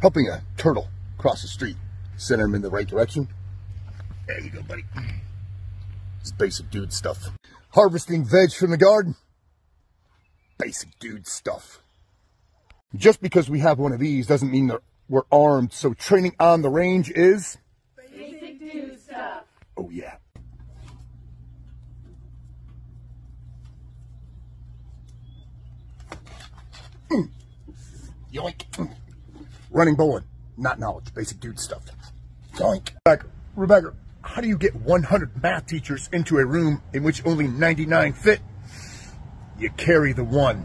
helping a turtle cross the street. Send him in the right direction. There you go, buddy. It's basic dude stuff. Harvesting veg from the garden. Basic dude stuff. Just because we have one of these doesn't mean that we're armed, so training on the range is... Basic dude stuff. Oh yeah. Mm. Yoink. Running bowline, knot knowledge, basic dude stuff. Yoink. Rebecca, Rebecca, how do you get 100 math teachers into a room in which only 99 fit? You carry the one.